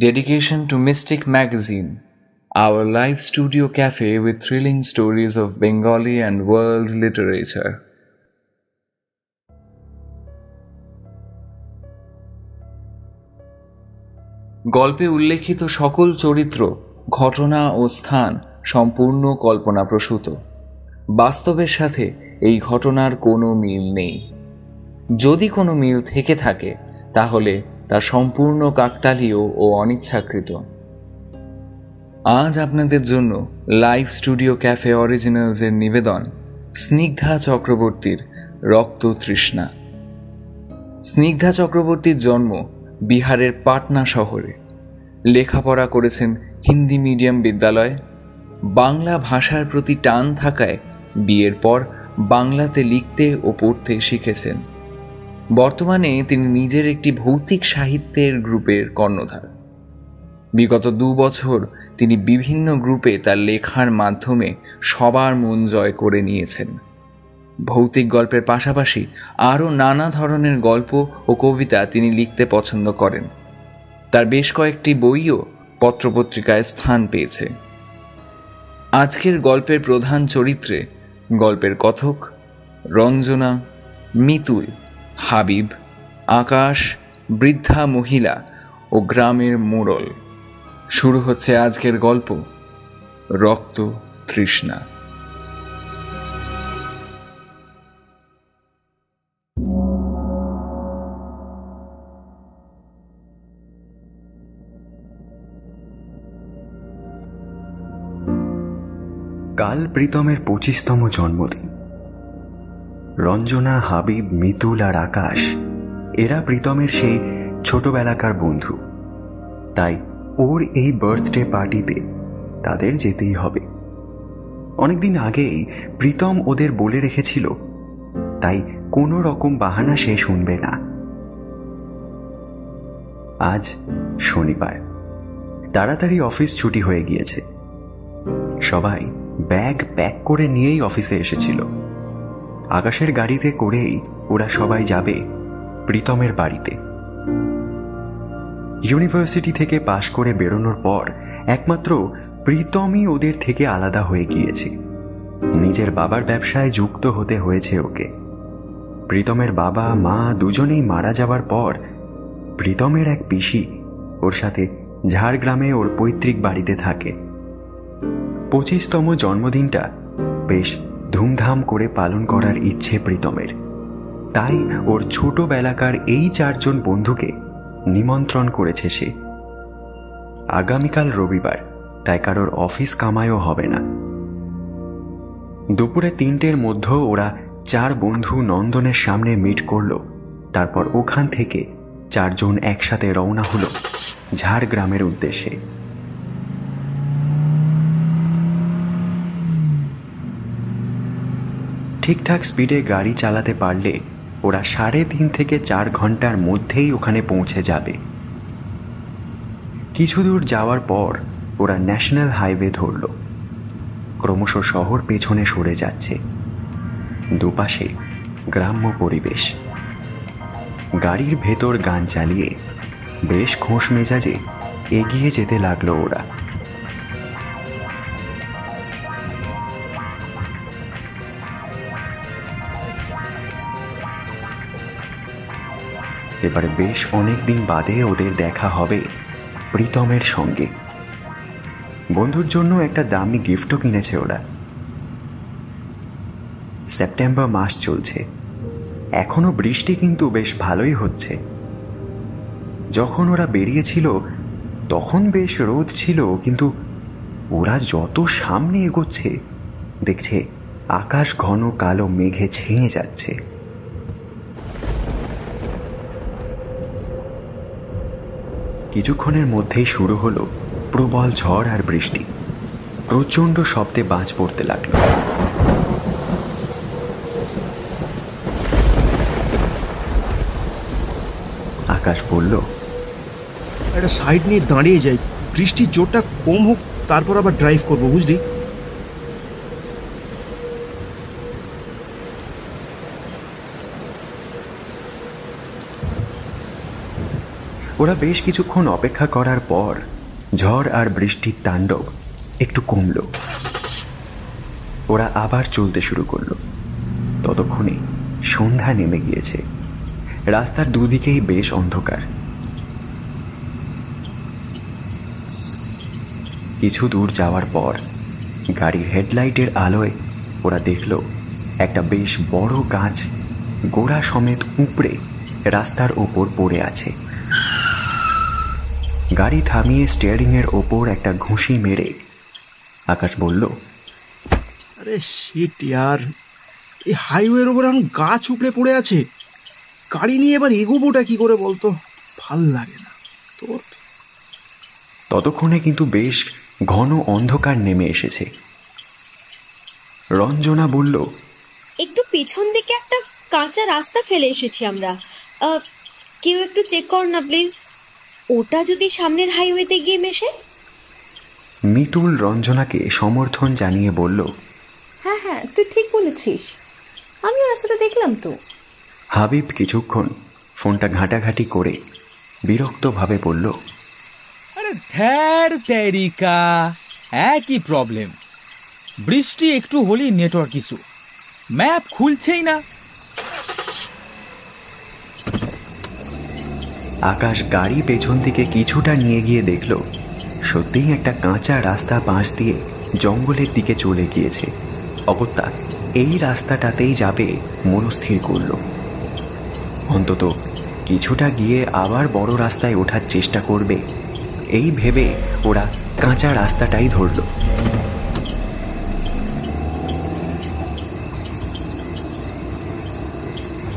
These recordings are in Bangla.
Dedication to Mystic Magazine, our live studio cafe with thrilling stories of Bengali and world literature. গল্পে উল্লেখিত সকল চরিত্র ঘটনা ও স্থান সম্পূর্ণ কল্পনাপ্রসূত বাস্তবের সাথে এই ঘটনার কোনো মিল নেই যদি কোনো মিল থেকে থাকে তাহলে তা সম্পূর্ণ কাকতালীয় ও অনিচ্ছাকৃত। আজ আপনাদের জন্য লাইভ স্টুডিও ক্যাফে অরিজিনালসের নিবেদন স্নিগ্ধা চক্রবর্তীর রক্ত তৃষ্ণা। স্নিগ্ধা চক্রবর্তীর জন্ম বিহারের পাটনা শহরে। লেখাপড়া করেছেন হিন্দি মিডিয়াম বিদ্যালয়। বাংলা ভাষার প্রতি টান থাকায় বিয়ের পর বাংলাতে লিখতে ও পড়তে শিখেছেন। বর্তমানে তিনি নিজের একটি ভৌতিক সাহিত্যের গ্রুপের কর্ণধার। বিগত দু বছর তিনি বিভিন্ন গ্রুপে তার লেখার মাধ্যমে সবার মন জয় করে নিয়েছেন। ভৌতিক গল্পের পাশাপাশি আরও নানা ধরনের গল্প ও কবিতা তিনি লিখতে পছন্দ করেন। তার বেশ কয়েকটি বইও পত্রপত্রিকায় স্থান পেয়েছে। আজকের গল্পের প্রধান চরিত্রে গল্পের কথক রঞ্জনা মিতুল। হাবিব, আকাশ, বৃদ্ধা মহিলা ও গ্রামের মোড়ল। শুরু হচ্ছে আজকের গল্প, রক্ত তৃষ্ণা। কাল প্রীতমের পঁচিশতম জন্মদিন। রঞ্জনা, হাবিব, মিতুল আর আকাশ, এরা প্রীতমের সেই ছোটবেলাকার বন্ধু। তাই ওর এই বার্থডে পার্টিতে তাদের যেতেই হবে। অনেকদিন আগেই প্রীতম ওদের বলে রেখেছিল, তাই কোনো রকম বাহানা সে শুনবে না। আজ শনিবার। তাড়াতাড়ি অফিস ছুটি হয়ে গিয়েছে। সবাই ব্যাগ প্যাক করে নিয়েই অফিসে এসেছিল। আকাশের গাড়িতে করেই ওরা সবাই যাবে প্রীতমের বাড়িতে। ইউনিভার্সিটি থেকে পাশ করে বেরোনোর পর একমাত্র প্রীতমই ওদের থেকে আলাদা হয়ে গিয়েছে। নিজের বাবার ব্যবসায় যুক্ত হতে হয়েছে ওকে। প্রীতমের বাবা, মা দুজনেই মারা যাওয়ার পর প্রীতমের এক পিসি ওর সাথে ঝাড়গ্রামে ওর পৈতৃক বাড়িতে থাকে। পঁচিশতম জন্মদিনটা বেশ ধুমধাম করে পালন করার ইচ্ছে প্রীতমের। তাই ওর ছোটবেলাকার এই চারজন বন্ধুকে নিমন্ত্রণ করেছে সে। আগামীকাল রবিবার, তাই কারোর অফিস কামায়ও হবে না। দুপুরে তিনটের মধ্যে ওরা চার বন্ধু নন্দনের সামনে মিট করল। তারপর ওখান থেকে চারজন একসাথে রওনা হলো ঝাড়গ্রামের উদ্দেশ্যে। ঠিকঠাক স্পিডে গাড়ি চালাতে পারলে ওরা সাড়ে তিন থেকে চার ঘণ্টার মধ্যেই ওখানে পৌঁছে যাবে। কিছু দূর যাওয়ার পর ওরা ন্যাশনাল হাইওয়ে ধরল। ক্রমশ শহর পেছনে সরে যাচ্ছে। দুপাশে গ্রাম্য পরিবেশ। গাড়ির ভেতর গান চালিয়ে বেশ খোঁস মেজাজে এগিয়ে যেতে লাগল ওরা। এবারে বেশ অনেক দিন বাদে ওদের দেখা হবে প্রীতমের সঙ্গে। বন্ধুর জন্য একটা দামি গিফটও কিনেছে ওরা। সেপ্টেম্বর মাস চলছে। এখনও বৃষ্টি কিন্তু বেশ ভালোই হচ্ছে। যখন ওরা বেরিয়েছিল, তখন বেশ রোদ ছিল, কিন্তু ওরা যত সামনে এগোচ্ছে, দেখছে আকাশ ঘন কালো মেঘে ছেঁয়ে যাচ্ছে। কিছুক্ষণের মধ্যেই শুরু হলো প্রবল ঝড় আর বৃষ্টি। প্রচণ্ড শব্দে বাজ পড়তে লাগল। আকাশ বলল, একটা সাইড নিয়ে দাঁড়িয়ে যাই। বৃষ্টির জোরটা কম হোক, তারপর আবার ড্রাইভ করব, বুঝলি? ওরা বেশ কিছুক্ষণ অপেক্ষা করার পর ঝড় আর বৃষ্টির তাণ্ডব একটু কমল। ওরা আবার চলতে শুরু করল। ততক্ষণে সন্ধ্যা নেমে গিয়েছে। রাস্তার দুদিকেই বেশ অন্ধকার। কিছু দূর যাওয়ার পর গাড়ির হেডলাইটের আলোয় ওরা দেখল একটা বেশ বড় গাছ গোড়া সমেত উপড়ে রাস্তার ওপর পড়ে আছে। গাড়ি থামিয়ে স্টিয়ারিংয়ের ওপর একটা ঘুষি মেরে আকাশ বলল আরে শিট ইয়ার এই হাইওয়ের ওপর এখন গাছ উপড়ে পড়ে আছে। গাড়ি নিয়ে এবার এগোবোটা কি করে বলতো? ভালো লাগে না তোর। ততক্ষণে কিন্তু বেশ ঘন অন্ধকার নেমে এসেছে। রঞ্জনা বলল একটু পেছন দিকে একটা কাঁচা রাস্তা ফেলে এসেছি আমরা। কেউ একটু চেক কর না প্লিজ ওটা যদি সামনের হাইওয়েতে গিয়ে মেশে? মিতুল রঞ্জনাকে সমর্থন জানিয়ে বলল হ্যাঁ হ্যাঁ তুই ঠিক বলেছিস। আমি রাস্তাটা দেখলাম তো। হাবিব কিছুক্ষণ ফোনটা ঘাঁটাঘাঁটি করে বিরক্তভাবে বলল আরে ধ্যার তেরিকা একই প্রবলেম বৃষ্টি একটু হলেই নেটওয়ার্ক ইস্যু ম্যাপ খুলছেই না। আকাশ গাড়ি পেছন থেকে কিছুটা নিয়ে গিয়ে দেখল, সত্যিই একটা কাঁচা রাস্তা পাশ দিয়ে জঙ্গলের দিকে চলে গিয়েছে। অগত্যা, এই রাস্তাটাতেই যাবে মনস্থির করল। অন্তত কিছুটা গিয়ে আবার বড় রাস্তায় ওঠার চেষ্টা করবে, এই ভেবে ওরা কাঁচা রাস্তাটাই ধরল।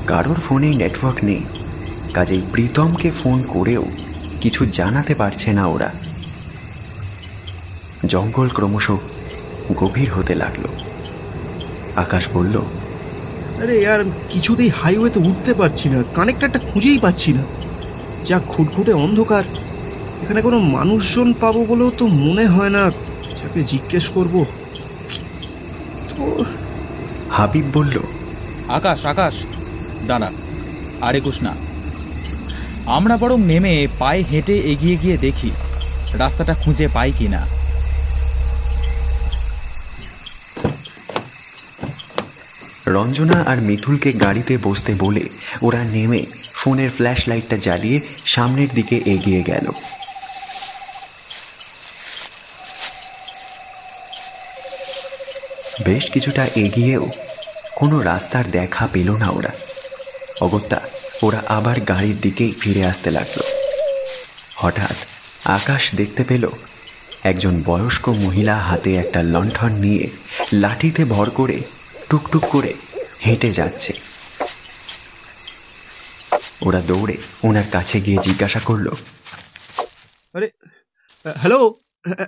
কারোর ফোনেই নেটওয়ার্ক নেই কাজেই প্রীতমকে ফোন করেও কিছু জানাতে পারছে না ওরা। জঙ্গল ক্রমশ গভীর হতে লাগল। আকাশ বলল আরে আর কিছুতেই হাইওয়েতে উঠতে পারছি না কানেক্টারটা খুঁজেই পাচ্ছি না। যা খুটখুটে অন্ধকার। এখানে কোনো মানুষজন পাবো বলেও তো মনে হয় না। যাকে জিজ্ঞেস করব? তো হাবিব বলল আকাশ আকাশ দাঁড়া আর একুশ না। আমরা বরং নেমে পায়ে হেঁটে এগিয়ে গিয়ে দেখি রাস্তাটা খুঁজে পাই কি না রঞ্জনা আর মিথুলকে গাড়িতে বসতে বলে ওরা নেমে ফোনের ফ্ল্যাশ লাইটটা জ্বালিয়ে সামনের দিকে এগিয়ে গেল। বেশ কিছুটা এগিয়েও কোনো রাস্তার দেখা পেল না ওরা। অগত্যা ওরা আবার গাড়ির দিকেই ফিরে আসতে লাগল। হঠাৎ আকাশ দেখতে পেল একজন বয়স্ক মহিলা হাতে একটা লণ্ঠন নিয়ে লাঠিতে ভর করে টুকটুক করে হেঁটে যাচ্ছে। ওরা দৌড়ে ওনার কাছে গিয়ে জিজ্ঞাসা করল আরে হ্যালো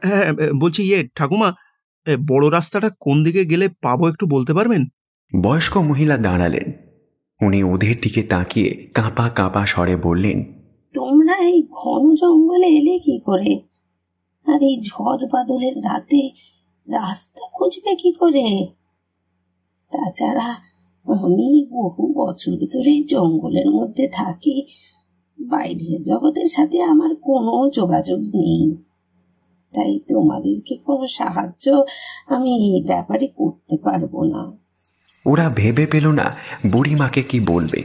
হ্যাঁ, বলছি ইয়ে ঠাকুমা বড় রাস্তাটা কোন দিকে গেলে পাবো একটু বলতে পারবেন? বয়স্ক মহিলা দাঁড়ালেন। উনি ওদের দিকে তাকিয়ে কাঁপা কাঁপা স্বরে বললেন, তোমরা এই ঘন জঙ্গলে এলে কি করে? আর এই ঝড় বাদলের রাতে রাস্তা খুঁজবে কি করে? তাছাড়া আমি বহু বছর ধরে জঙ্গলের মধ্যে থাকি, বাইরের জগতের সাথে আমার কোনো যোগাযোগ নেই। তাই তোমাদেরকে কোনো সাহায্য আমি এই ব্যাপারে করতে পারব না। ওরা ভেবে পেল না বুড়িমাকে কি বলবে।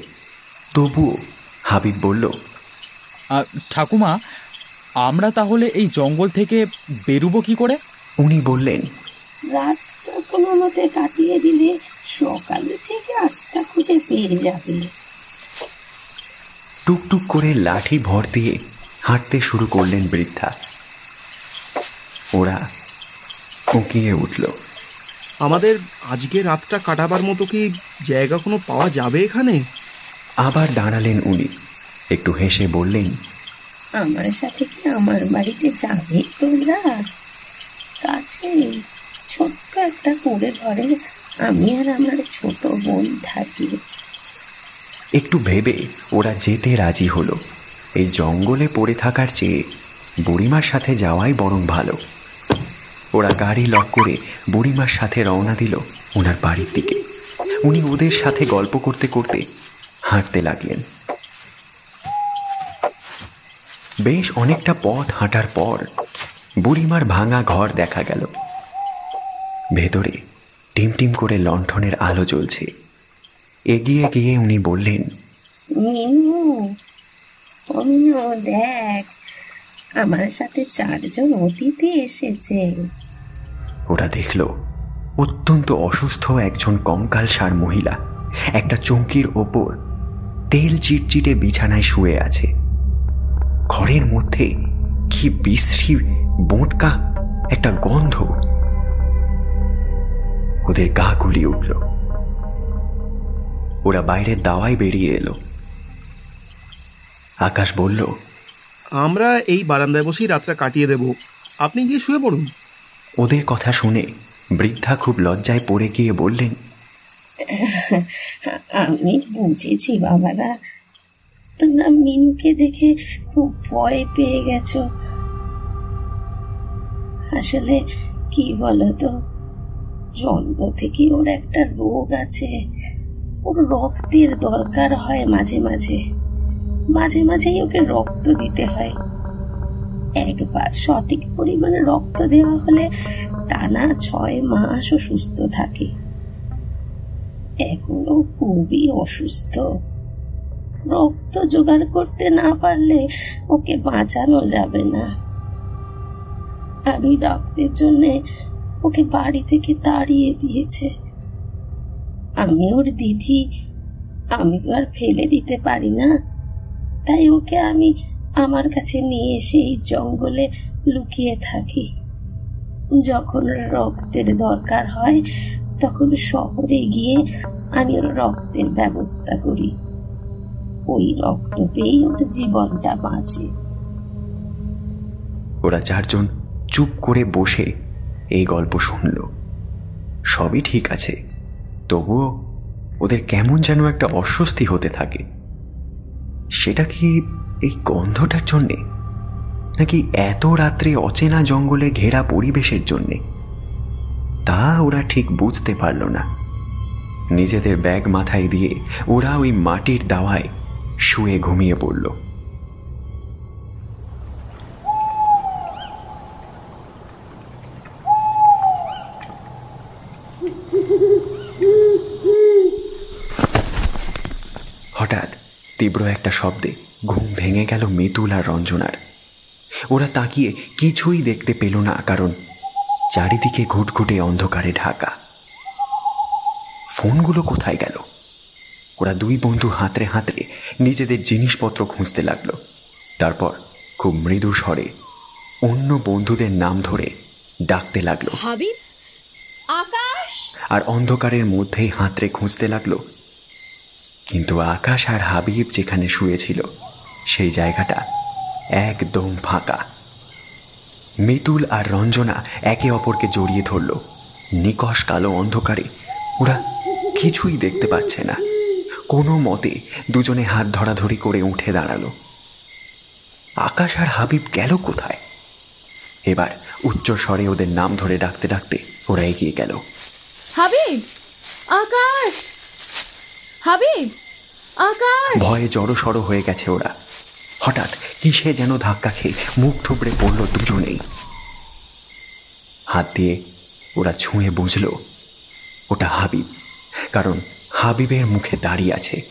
তবুও হাবিব বলল আর ঠাকুমা আমরা তাহলে এই জঙ্গল থেকে বেরুবো কি করে? উনি বললেন রাতটা কোনো মতে কাটিয়ে দিলে সকালে ঠিক রাস্তা খুঁজে পেয়ে যাবে। টুকটুক করে লাঠি ভর দিয়ে হাঁটতে শুরু করলেন বৃদ্ধা। ওরা কুঁকিয়ে উঠল। আমাদের আজকে রাতটা কাটাবার মতো কি জায়গা কোনো পাওয়া যাবে এখানে? আবার দাঁড়ালেন উনি। একটু হেসে বললেন আমার সাথে কি আমার বাড়িতে যাবে তোমরা? কাছে ছোট্ট একটা কুড়ে ঘরে আমি আর আমার ছোট বোন থাকি। একটু ভেবে ওরা যেতে রাজি হলো। এই জঙ্গলে পড়ে থাকার চেয়ে বুড়িমার সাথে যাওয়াই বরং ভালো। ওরা গাড়ি লক করে বুড়িমার সাথে রওনা দিল ওনার বাড়ির দিকে। উনি ওদের সাথে গল্প করতে করতে হাঁটতে লাগলেন। বেশ অনেকটা পথ হাঁটার পর বুড়িমার ভাঙা ঘর দেখা গেল। ভেতরে টিম টিম করে লণ্ঠনের আলো জ্বলছে। এগিয়ে গিয়ে উনি বললেন দেখ, আমার সাথে চারজন অতিথি এসেছে। ওরা দেখল, অত্যন্ত অসুস্থ একজন কঙ্কাল সার মহিলা। একটা চৌকির ওপর তেল চিটচিটে বিছানায় শুয়ে আছে। ঘরের মধ্যে কি বিশ্রী বোটকা, একটা গন্ধ। ওদের গা গুলিয়ে উঠল। ওরা বাইরের দাওয়ায় বেরিয়ে এলো। আকাশ বলল, আমরা এই বারান্দায় বসেই রাতটা কাটিয়ে দেব। আপনি গিয়ে শুয়ে পড়ুন। ওদের কথা শুনে বৃদ্ধা খুব লজ্জায় পড়ে গিয়ে বললেন, আমি বুঝেছি বাবারা। তোমরা মিনুকে দেখে খুব ভয় পেয়ে গেছো। আসলে কি বলতো, জন্ম থেকে ওর একটা রোগ আছে। ওর রক্তের দরকার হয় মাঝে মাঝে। মাঝে মাঝেই ওকে রক্ত দিতে হয়। একবার সঠিক পরিমাণে রক্ত দেওয়া হলে টানা ছয় মাসও সুস্থ থাকে। এখনও খুবই অসুস্থ। রক্ত জোগাড় করতে না পারলে ওকে বাঁচানো যাবে না। আমি রক্তের জন্য ওকে বাড়ি থেকে তাড়িয়ে দিয়েছে। আমি ওর দিদি। আমি তো আর ফেলে দিতে পারি না। তাই ওকে আমি আমার কাছে নিয়ে এসে এই জঙ্গলে লুকিয়ে থাকি। যখন রক্তের দরকার হয়, তখন শহরে গিয়ে আমি ওর রক্তের ব্যবস্থা করি। ওই রক্ত পেয়েই ওর জীবনটা বাঁচে। ওরা চারজন চুপ করে বসে এই গল্প শুনল। সবই ঠিক আছে, তবুও ওদের কেমন যেন একটা অস্বস্তি হতে থাকে। সেটা কি এই গন্ধটার জন্যে? নাকি এত রাত্রে অচেনা জঙ্গলে ঘেরা পরিবেশের জন্যে? তা ওরা ঠিক বুঝতে পারল না। নিজেদের ব্যাগ মাথায় দিয়ে ওরা ওই মাটির দাওয়ায় শুয়ে ঘুমিয়ে পড়ল হঠাৎ তীব্র একটা শব্দে ঘুম ভেঙে গেল মিতুল আর রঞ্জনার। ওরা তাকিয়ে কিছুই দেখতে পেল না কারণ চারিদিকে ঘুটঘুটে অন্ধকারে ঢাকা। ফোনগুলো কোথায় গেল? ওরা দুই বন্ধু হাতড়ে হাতড়ে নিজেদের জিনিসপত্র খুঁজতে লাগল। তারপর খুব মৃদু স্বরে অন্য বন্ধুদের নাম ধরে ডাকতে লাগল। আর অন্ধকারের মধ্যেই হাতড়ে খুঁজতে লাগল কিন্তু আকাশ আর হাবিব যেখানে শুয়েছিল, সেই জায়গাটা একদম ফাঁকা। মিতুল আর রঞ্জনা একে অপরকে জড়িয়ে ধরল। নিকশ কালো অন্ধকারে ওরা কিছুই দেখতে পাচ্ছে না। কোনো মতে দুজনে হাত ধরাধরি করে উঠে দাঁড়াল। আকাশ আর হাবিব গেল কোথায়? এবার উচ্চ স্বরে ওদের নাম ধরে ডাকতে ডাকতে ওরা এগিয়ে গেল। হাবিব! আকাশ! হাবিব আকাশ। ভয়ে জড়সড় হয়ে গেছে ওরা। হঠাৎ কিসে যেন ধাক্কা খেয়ে মুখ থুবড়ে পড়ল দুজনেই। হাত দিয়ে ওরা ছুঁয়ে বুঝল ওটা হাবিব কারণ হাবিবের মুখে দাঁড়িয়ে আছে।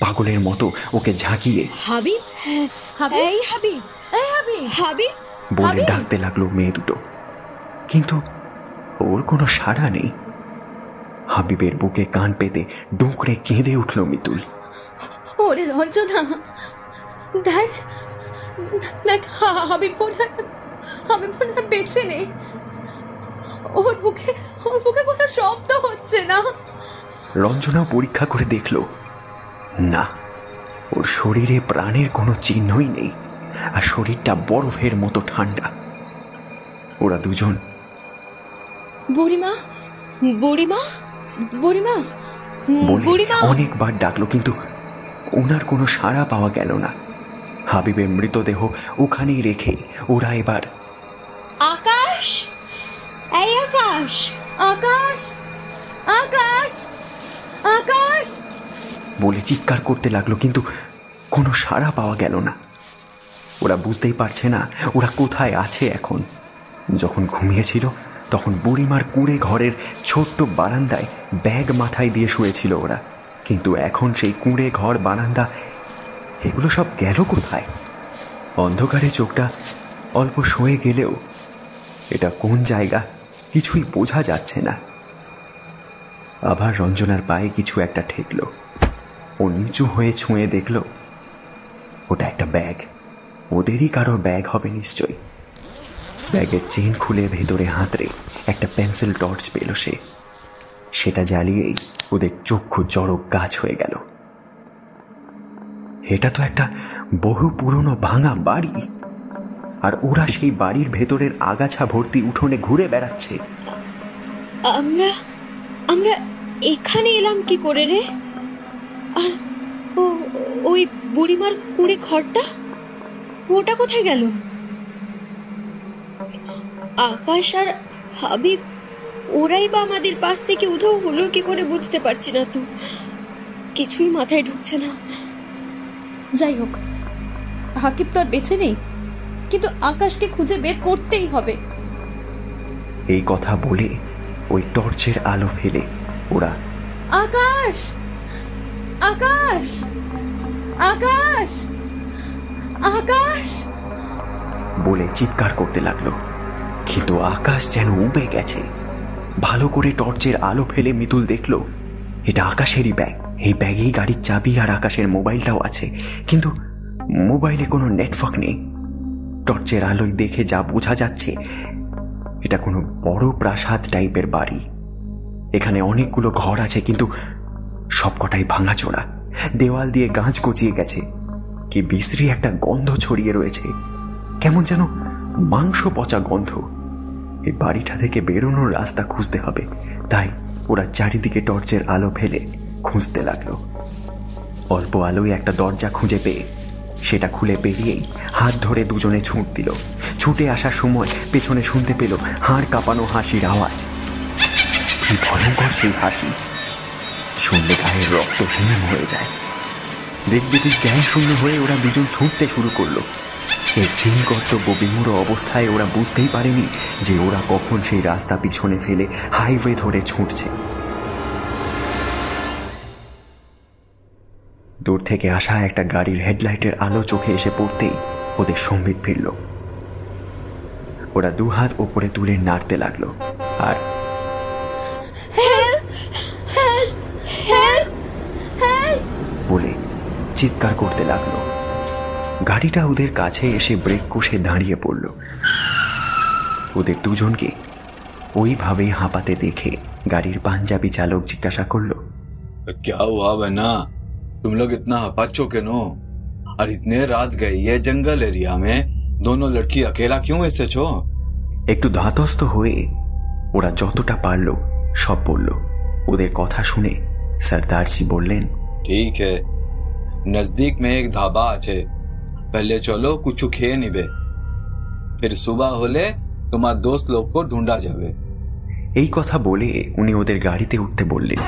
পাগলের মতো ওকে ঝাঁকিয়ে হাবিব? হাবিব। এই হাবিব এই হাবিব। হাবিব বলে ডাকতে লাগল মেয়ে দুটো। কিন্তু ওর কোনো সাড়া নেই। হাবিবের বুকে কান পেতে ডুঁকড়ে কেঁদে উঠল মিতুল। ওরে রঞ্জনা দেখ দেখ হাবিব হয় হাবিব হয় বেঁচে নেই। ওর বুকে ওর বুকে কোনো শব্দ হচ্ছে না। রঞ্জনা পরীক্ষা করে দেখল না ওর শরীরে প্রাণের কোনো চিহ্নই নেই আর শরীরটা বরফের মতো ঠান্ডা। ওরা দুজন বুড়িমা বুড়িমা? বুড়িমা বলে বুড়িমা। অনেকবার ডাকলো কিন্তু ওনার কোনো সাড়া পাওয়া গেল না। হাবিবের মৃতদেহ ওখানেই রেখে ওরা এবার আকাশ? এই আকাশ আকাশ আকাশ আকাশ। বলে চিৎকার করতে লাগল কিন্তু কোনো সাড়া পাওয়া গেল না। ওরা বুঝতেই পারছে না ওরা কোথায় আছে এখন। যখন ঘুমিয়েছিল তখন বুড়িমার কুড়ে ঘরের ছোট্ট বারান্দায় ব্যাগ মাথায় দিয়ে শুয়েছিল ওরা। কিন্তু এখন সেই কুঁড়ে ঘর, বারান্দা, এগুলো সব গেল কোথায়? অন্ধকারে চোখটা অল্প সয়ে গেলেও এটা কোন জায়গা কিছুই বোঝা যাচ্ছে না। আবার রঞ্জনার পায়ে কিছু একটা ঠেকলো। ও নিচু হয়ে ছুঁয়ে দেখল, ওটা একটা ব্যাগ। ওদেরই কারও ব্যাগ হবে নিশ্চয় ব্যাগের চেন খুলে ভেতরে হাতড়ে একটা পেন্সিল টর্চ পেল সে। সেটা জ্বালিয়েই ওদের চক্ষু জড়ক গাছ হয়ে গেল। এটা তো একটা বহু পুরনো ভাঙা বাড়ি। আর ওরা সেই বাড়ির ভেতরের আগাছা ভর্তি উঠোনে ঘুরে বেড়াচ্ছে। আমরা আমরা এখানে এলাম কি করে রে? আর ওই বুড়িমার কুড়ে ঘরটা? ওটা কোথায় গেল? আকাশ আর হাবিব ওরাই বা আমাদের পাশ থেকে উধাও হলো কি করে বুঝতে পারছি না তো? কিছুই মাথায় ঢুকছে না। যাই হোক হাকিব তো আর বেঁচে নেই কিন্তু আকাশকে খুঁজে বের করতেই হবে। এই কথা বলে ওই টর্চের আলো ফেলে ওরা। আকাশ! আকাশ! আকাশ! আকাশ! বলে চিৎকার করতে লাগল। কিন্তু আকাশ যেন উবে গেছে। ভালো করে টর্চের আলো ফেলে মিতুল দেখল, এটা আকাশেরই ব্যাগ। এই ব্যাগেই গাড়ির চাবি আর আকাশের মোবাইলটাও আছে। কিন্তু মোবাইলে কোনো নেটওয়ার্ক নেই। টর্চের আলোয় দেখে যা বোঝা যাচ্ছে, এটা কোনো বড় প্রাসাদ টাইপের বাড়ি। এখানে অনেকগুলো ঘর আছে, কিন্তু সবকটাই ভাঙাচোরা। দেওয়াল দিয়ে গাছ গচিয়ে গেছে। কি বিশ্রী একটা গন্ধ ছড়িয়ে রয়েছে। কেমন যেন মাংস পচা গন্ধ। এই বাড়িটা থেকে বেরোনোর রাস্তা খুঁজতে হবে। তাই ওরা চারিদিকে টর্চের আলো ফেলে খুঁজতে লাগল। অল্প আলোয় একটা দরজা খুঁজে পেয়ে সেটা খুলে বেরিয়েই হাত ধরে দুজনে ছুট দিল। ছুটে আসার সময় পেছনে শুনতে পেল হাড় কাঁপানো হাসির আওয়াজ। কি ভয়ঙ্কর সেই হাসি। শুনলে গায়ের রক্ত হিম হয়ে যায়। দেখবে দিক জ্ঞান শূন্য হয়ে ওরা দুজন ছুটতে শুরু করল। এই তিন কর্তব্য বিমূঢ় অবস্থায় ওরা বুঝতেই পারেনি যে ওরা কখন সেই রাস্তা পিছনে ফেলে হাইওয়ে ধরে ছুটছে। দূর থেকে আসা একটা গাড়ির হেডলাইটের আলো চোখে এসে পড়তেই ওদের সম্বিত ফিরল। ওরা দুহাত ওপরে তুলে নাড়তে লাগল আর বলে চিৎকার করতে লাগল। গাড়িটা ওদের কাছে এসে ব্রেক কষে দাঁড়িয়ে পড়ল ওদের দুজনকে ওইভাবেই হাঁপাতে দেখে গাড়ির পাঞ্জাবি চালক জিজ্ঞাসা করলো क्या हुआ बना तुम लोग इतना हपाचो के नो और इतने रात गए ये जंगल एरिया में दोनों लड़की अकेला क्यों ऐसे छो একটু ধাতস্থ হয়ে ওরা যতটা পারল সব বলল ওদের কথা শুনে সর্দারজি বললেন ठीक है नजदीक में एक ढाबा আছে पहले चलो कुछ খেয়ে নিবে फिर सुबह হলে তোমার দোস্ত লোক को ढूंढा যাবে এই কথা বলে উনি ওদের গাড়িতে উঠতে বললেন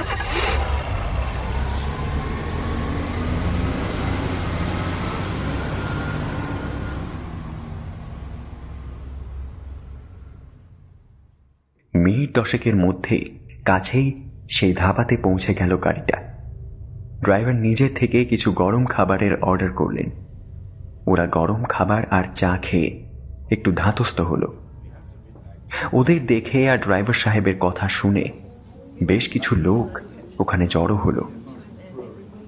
মিনিট দশেকের মধ্যে কাছেই সেই ধাবাতে পৌঁছে গেল গাড়িটা ড্রাইভার নিজে থেকে কিছু গরম খাবারের অর্ডার করলেন ওরা গরম খাবার আর চা খেয়ে একটু ধাতস্থ হলো। ওদের দেখে আর ড্রাইভার সাহেবের কথা শুনে বেশ কিছু লোক ওখানে জড়ো হলো।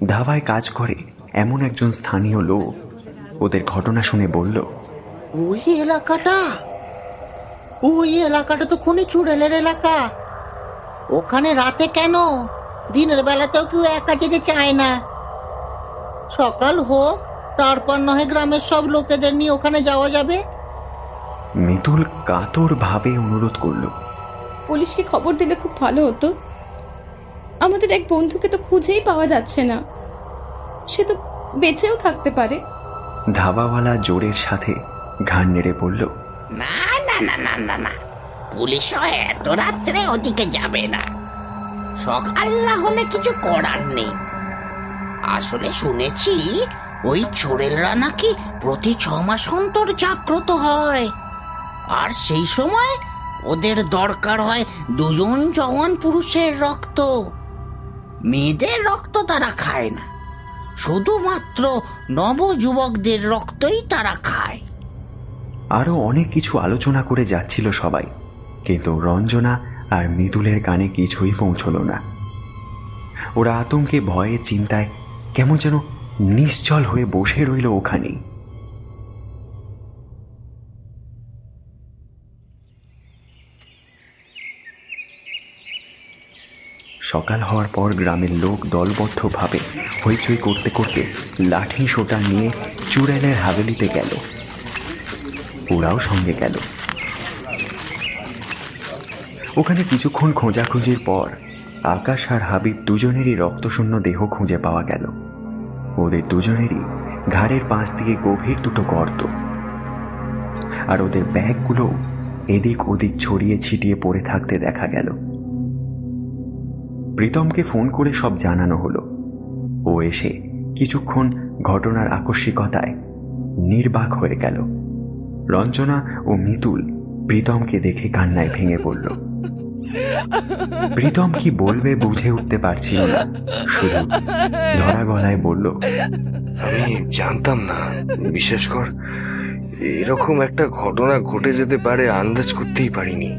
ধাবায় কাজ করে এমন একজন স্থানীয় লোক ওদের ঘটনা শুনে বলল, ওই এলাকাটা? ওই এলাকাটা তো খনি চুড়েলের এলাকা। ওখানে রাতে কেন? দিনের বেলাতেও কেউ একা যেতে চায় না। সকাল হোক তারপর নয় গ্রামের সব লোকেদের নিয়ে ওখানে যাওয়া যাবে? মিতুল কাতর ভাবে অনুরোধ করল। পুলিশকে খবর দিলে খুব ভালো হতো? আমাদের এক বন্ধুকে তো খুঁজেই পাওয়া যাচ্ছে না। সে তো বেঁচেও থাকতে পারে। ধাবাওয়ালা জোরের সাথে ঘাড় নেড়ে বলল না না না না না না। পুলিশও এত রাত্রে ওদিকে যাবে না। সকাল না হলে কিছু করার নেই। আসলে শুনেছি ওই চোরেলরা নাকি প্রতি ছ মাস অন্তর জাগ্রত হয়। আর সেই সময় ওদের দরকার হয় দুজন জওয়ান পুরুষের রক্ত। মেয়েদের রক্ত তারা খায় না। শুধুমাত্র নবযুবকদের রক্তই তারা খায়। আরও অনেক কিছু আলোচনা করে যাচ্ছিল সবাই, কিন্তু রঞ্জনা আর মৃদুলের কানে কিছুই পৌঁছল না। ওরা আতঙ্কে ভয়ে চিন্তায় কেমন যেন নিশ্চল হয়ে বসে রইল ওখানেই সকাল হওয়ার পর গ্রামের লোক দলবদ্ধভাবে হইচই করতে করতে লাঠি সোটা নিয়ে চুড়েলের হাভেলিতে গেল। ওরাও সঙ্গে গেল। ওখানে কিছুক্ষণ খোঁজাখুঁজির পর আকাশ আর হাবিব দুজনেরই রক্তশূন্য দেহ খুঁজে পাওয়া গেল। ওদের দুজনেরই ঘাড়ের পাশ দিয়ে গভীর দুটো গর্ত। আর ওদের ব্যাগগুলো এদিক ওদিক ছড়িয়ে ছিটিয়ে পড়ে থাকতে দেখা গেল। প্রীতমকে ফোন করে সব জানানো হলো। ও এসে কিছুক্ষণ ঘটনার আকস্মিকতায় নির্বাক হয়ে গেল। রঞ্জনা ও মিতুল প্রীতমকে দেখে কান্নায় ভেঙে পড়ল। প্রীতম কি বলবে বুঝে উঠতে পারছিল না। শুধু ধরা গলায় বলল আমি জানতাম না। বিশেষ কর এরকম একটা ঘটনা ঘটে যেতে পারে আন্দাজ করতেই পারিনি।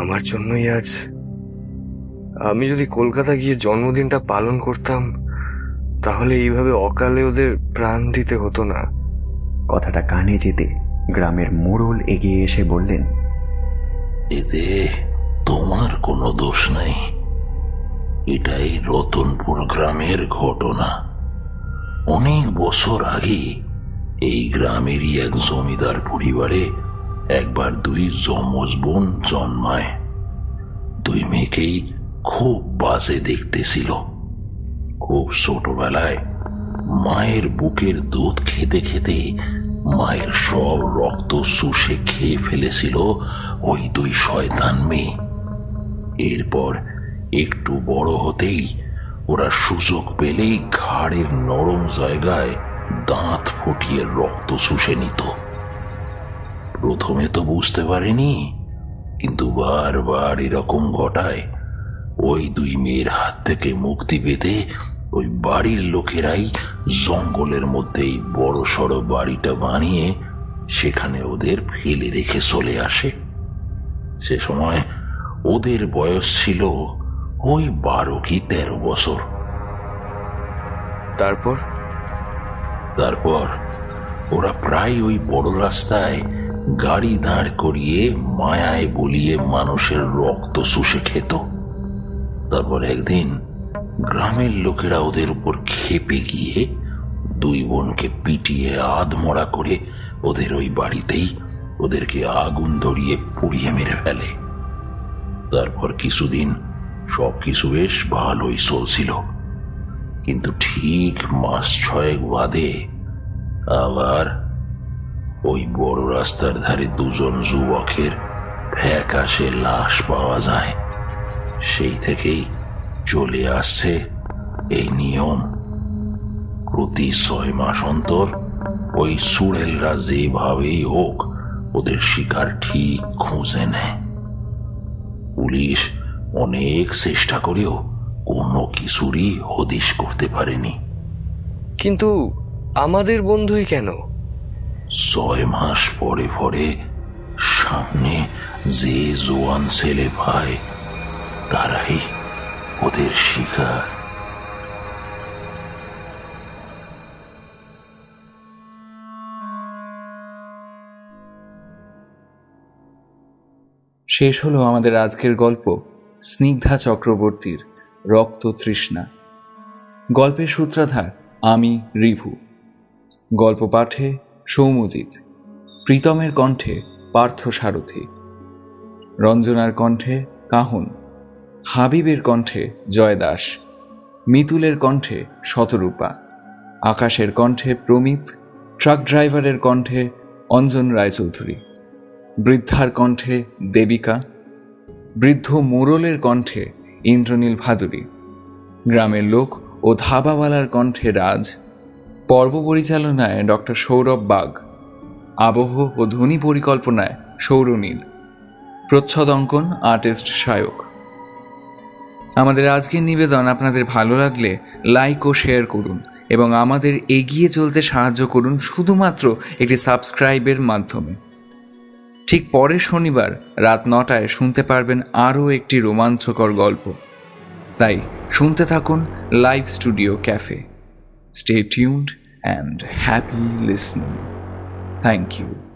আমার জন্যই আজ আমি যদি কলকাতা গিয়ে জন্মদিনটা পালন করতাম তাহলে এইভাবে অকালে ওদের প্রাণ দিতে হতো না। কথাটা কানে যেতে গ্রামের মোড়ল এগিয়ে এসে বললেন এতে তোমার কোনো দোষ নেই। এটাই রতনপুর গ্রামের ঘটনা। অনেক বছর আগে এই গ্রামেরই এক জমিদার পরিবারে একবার দুই যমজ বোন জন্মায়। দুই মেয়েকেই খুব বাজে দেখতেছিল। খুব ছোটবেলায় মায়ের বুকের দুধ খেতে খেতে মায়ের সব রক্ত শুষে খেয়ে ফেলেছিল ওই দুই শয়তান মেয়ে। এরপর একটু বড় হতেই ওরা সুযোগ পেলেই ঘাড়ের নরম জায়গায় দাঁত ফুটিয়ে রক্ত শুষে নিত। প্রথমে তো বুঝতে পারেনি, কিন্তু বারবার এরকম ঘটায় ওই দুই মেয়ের হাত থেকে মুক্তি পেতে ওই বাড়ির লোকেরাই জঙ্গলের মধ্যেই বড় সড় বাড়িটা বানিয়ে সেখানে ওদের ফেলে রেখে চলে আসে। সে সময় ওদের বয়স ছিল ওই বারো কি তেরো বছর। তারপর? তারপর ওরা প্রায় ওই বড় রাস্তায় গাড়ি দাঁড় করিয়ে মায়ায় বলিয়ে মানুষের রক্ত শুষে খেত। তারপর একদিন গ্রামের লোকেরা ওদের উপর খেপে গিয়ে দুই বোনকে পিটিয়ে আধমরা করে ওদের ওই বাড়িতেই ওদেরকে আগুন ধরিয়ে পুড়িয়ে মেরে ফেলে। তারপর কিছুদিন সব কিছু বেশ ভালোই চলছিল। কিন্তু ঠিক মাস ছয়েক বাদে আবার ওই বড় রাস্তার ধারে দুজন যুবকের ফ্যাকাশে লাশ পাওয়া যায়। সেই থেকেই চলে আসছে এই নিয়ম। প্রতি ছয় মাস অন্তর ওই সুরেলরা যেভাবেই হোক ওদের শিকার ঠিক খুঁজে নেয়। পুলিশ অনেক চেষ্টা করেও কোনো কিছুরই হদিশ করতে পারেনি। কিন্তু আমাদের বন্ধুই কেন? ছয় মাস পরে পরে সামনে যে জোয়ান ছেলে পায় তারাই ওদের শিকার। শেষ হলো আমাদের আজকের গল্প, স্নিগ্ধা চক্রবর্তীর রক্ত তৃষ্ণা। গল্পের সূত্রাধার আমি, রিভু। গল্প পাঠে সৌমজিৎ প্রীতমের কণ্ঠে পার্থ সারথী। রঞ্জনার কণ্ঠে কাহন। হাবিবের কণ্ঠে জয় দাস মিতুলের কণ্ঠে শতরূপা। আকাশের কণ্ঠে প্রমিত। ট্রাক ড্রাইভারের কণ্ঠে অঞ্জন রায়চৌধুরী। বৃদ্ধার কণ্ঠে দেবিকা, বৃদ্ধ মোরলের কণ্ঠে ইন্দ্রনীল ভাদুরী, গ্রামের লোক ও ধাবাওয়ালার কণ্ঠে রাজ, পর্ব পরিচালনায় ডক্টর সৌরভ বাগ, আবহ ও ধ্বনি পরিকল্পনায় সৌরনীল, প্রচ্ছদ অঙ্কন আর্টিস্ট সায়ক। আমাদের আজকের নিবেদন আপনাদের ভালো লাগলে লাইক ও শেয়ার করুন এবং আমাদের এগিয়ে চলতে সাহায্য করুন শুধুমাত্র একটি সাবস্ক্রাইবের মাধ্যমে। ঠিক পরের শনিবার রাত নটায় শুনতে পারবেন আরও একটি রোমাঞ্চকর গল্প। তাই শুনতে থাকুন live studio cafe. Stay tuned and happy listening. Thank you.